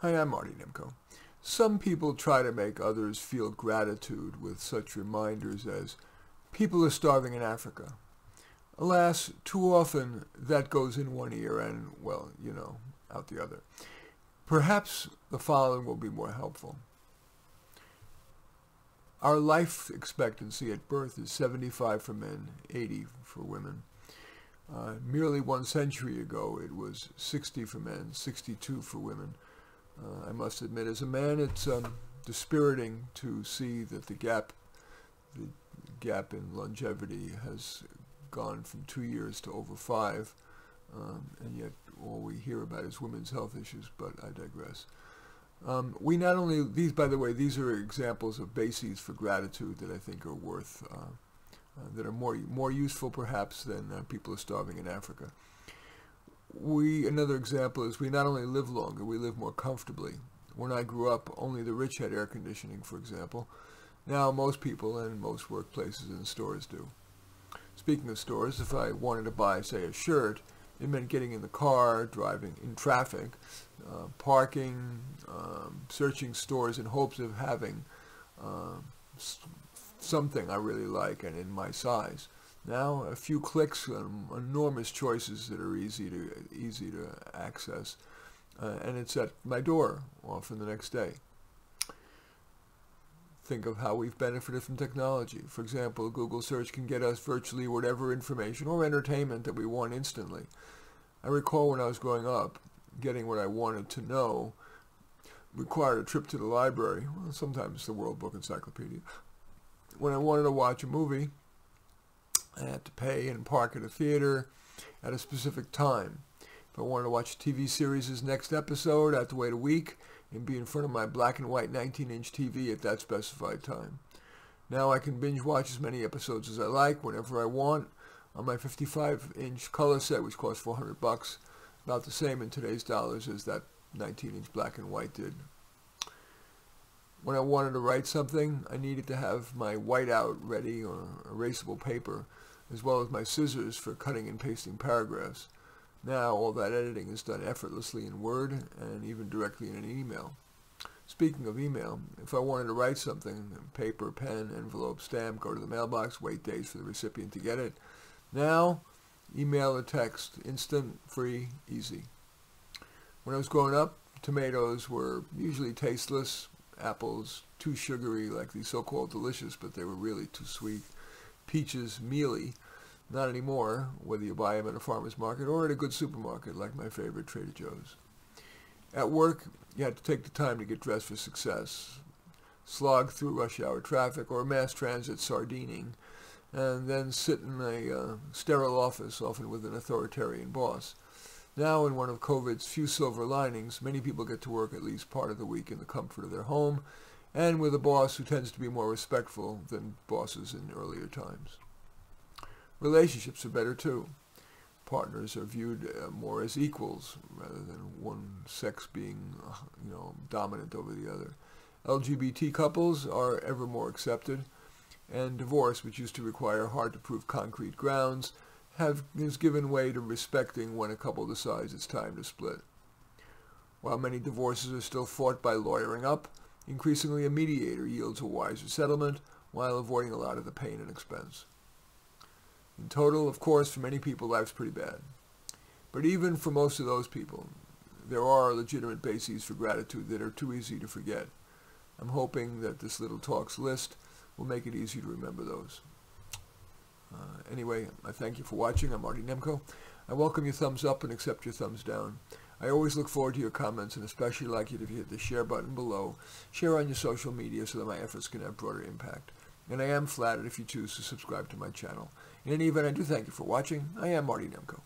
Hi, I'm Marty Nemko. Some people try to make others feel gratitude with such reminders as, people are starving in Africa. Alas, too often that goes in one ear and, well, you know, out the other. Perhaps the following will be more helpful. Our life expectancy at birth is 75 for men, 80 for women. Uh, merely one century ago, it was 60 for men, 62 for women. Uh, I must admit, as a man, it's um, dispiriting to see that the gap, the gap in longevity has gone from two years to over five, um, and yet all we hear about is women's health issues, but I digress. Um, we not only, these by the way, these are examples of bases for gratitude that I think are worth, uh, uh, that are more, more useful perhaps than uh, people are starving in Africa we another example is we not only live longer, we live more comfortably. When I grew up, only the rich had air conditioning, for example. Now most people and most workplaces and stores do. Speaking of stores, if I wanted to buy, say, a shirt, it meant getting in the car, driving in traffic, uh, parking, um, searching stores in hopes of having uh, something I really like and in my size. Now, a few clicks, um, enormous choices that are easy to easy to access, uh, and it's at my door often the next day. Think of how we've benefited from technology. For example, Google search can get us virtually whatever information or entertainment that we want instantly. I recall when I was growing up, getting what I wanted to know required a trip to the library, well, sometimes the World Book Encyclopedia. When I wanted to watch a movie, I had to pay and park at a theater at a specific time. If I wanted to watch a TV series' next episode, I had to wait a week and be in front of my black and white 19-inch TV at that specified time. Now I can binge watch as many episodes as I like whenever I want on my 55-inch color set, which costs 400 bucks, about the same in today's dollars as that 19-inch black and white did. When I wanted to write something, I needed to have my whiteout ready or erasable paper as well as my scissors for cutting and pasting paragraphs. Now all that editing is done effortlessly in Word and even directly in an email. Speaking of email, if I wanted to write something, paper, pen, envelope, stamp, go to the mailbox, wait days for the recipient to get it. Now, email or text, instant, free, easy. When I was growing up, tomatoes were usually tasteless, apples too sugary like the so-called delicious, but they were really too sweet peaches mealy. Not anymore, whether you buy them at a farmer's market or at a good supermarket like my favorite Trader Joe's. At work, you had to take the time to get dressed for success, slog through rush hour traffic or mass transit sardining, and then sit in a uh, sterile office, often with an authoritarian boss. Now, in one of COVID's few silver linings, many people get to work at least part of the week in the comfort of their home and with a boss who tends to be more respectful than bosses in earlier times. Relationships are better too. Partners are viewed uh, more as equals rather than one sex being, uh, you know, dominant over the other. LGBT couples are ever more accepted, and divorce, which used to require hard-to-prove concrete grounds, have has given way to respecting when a couple decides it's time to split. While many divorces are still fought by lawyering up, Increasingly, a mediator yields a wiser settlement while avoiding a lot of the pain and expense. In total, of course, for many people, life's pretty bad. But even for most of those people, there are legitimate bases for gratitude that are too easy to forget. I'm hoping that this little talks list will make it easy to remember those. Uh, anyway, I thank you for watching. I'm Marty Nemko. I welcome your thumbs up and accept your thumbs down. I always look forward to your comments and especially like it if you hit the share button below. Share on your social media so that my efforts can have broader impact. And I am flattered if you choose to subscribe to my channel. In any event, I do thank you for watching. I am Marty Nemko.